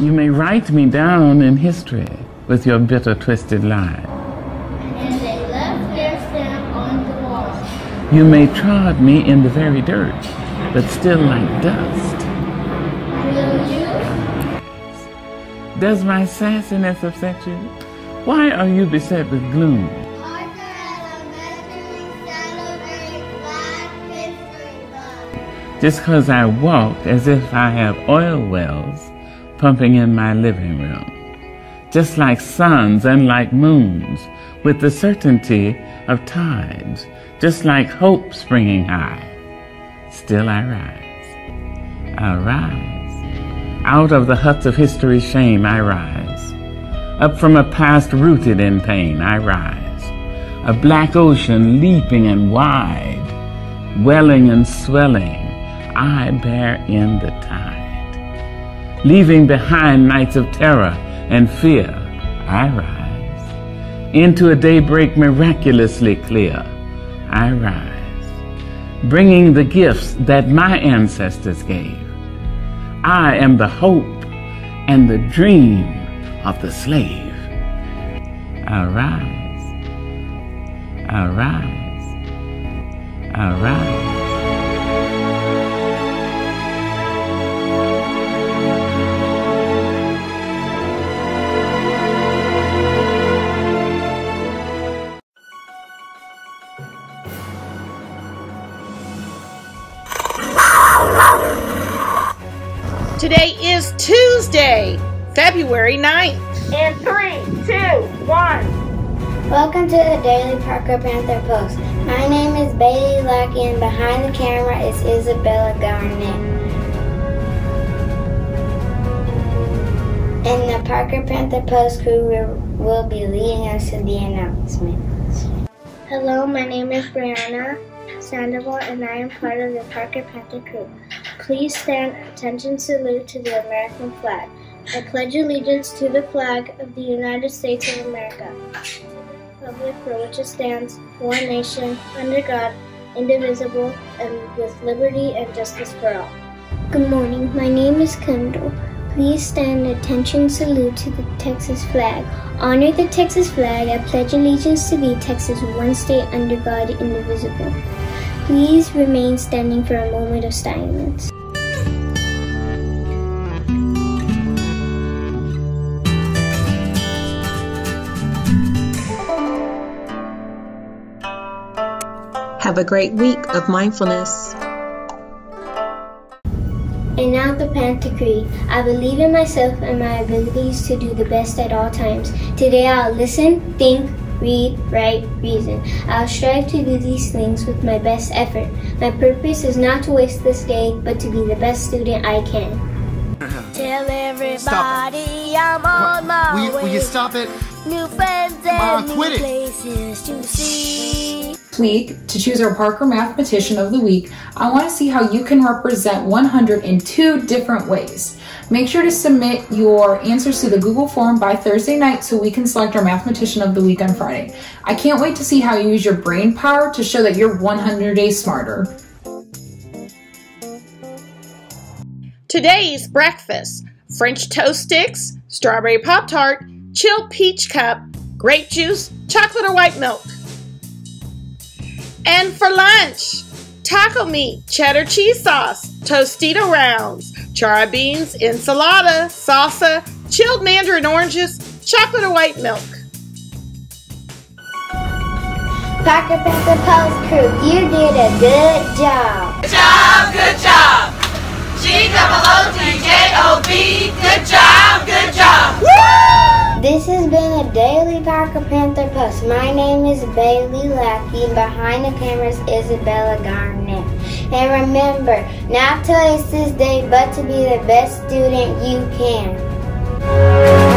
You may write me down in history with your bitter, twisted lies. And they left their stamp on the wall. You may trod me in the very dirt, but still like dust. Will you? Does my sassiness upset you? Why are you beset with gloom? Parker Elementary celebrates Black History Month. Just 'cause I walk as if I have oil wells pumping in my living room. Just like suns and like moons, with the certainty of tides, just like hope springing high. Still I rise. I rise. Out of the huts of history's shame I rise. Up from a past rooted in pain I rise. A black ocean leaping and wide, welling and swelling, I bear in the tide. Leaving behind nights of terror and fear, I rise. Into a daybreak miraculously clear, I rise. Bringing the gifts that my ancestors gave. I am the hope and the dream of the slave. I rise. I rise. I rise. Today is Tuesday, February 9th. In three, two, one. Welcome to the Daily Parker Panther Post. My name is Bailey Lackey, and behind the camera is Isabella Garnett. And the Parker Panther Post crew will, will be leading us to the announcements. Hello, my name is Brianna Sandoval, and I am part of the Parker Panther crew. Please stand attention salute to the American flag. I pledge allegiance to the flag of the United States of America, republic for which it stands, one nation, under God, indivisible, and with liberty and justice for all. Good morning. My name is Kendall. Please stand attention salute to the Texas flag. Honor the Texas flag. I pledge allegiance to the Texas, one state under God, indivisible. Please remain standing for a moment of silence. Have a great week of mindfulness. And now the Creed. I believe in myself and my abilities to do the best at all times. Today I'll listen, think, read, write, reason. I'll strive to do these things with my best effort. My purpose is not to waste this day, but to be the best student I can. Tell everybody I'm on my Will you, way. will you stop it? New friends on, and new places to see. Week, to choose our Parker Mathematician of the Week, I want to see how you can represent 100 in two different ways. Make sure to submit your answers to the Google form by Thursday night so we can select our Mathematician of the Week on Friday. I can't wait to see how you use your brain power to show that you're 100 days smarter. Today's breakfast French toast sticks, strawberry Pop Tart, chilled peach cup, grape juice, chocolate or white milk. And for lunch, taco meat, cheddar cheese sauce, Tostito rounds, charro beans, ensalada, salsa, chilled mandarin oranges, chocolate or white milk. Parker Panther Post crew, you did a good job. Good job, good job. G double O T J O B. Good job, good job. This has been a daily Parker Panther Post. My name is Bailey Lackey, and behind the camera is Isabella Garnett. And remember, not to waste this day, but to be the best student you can.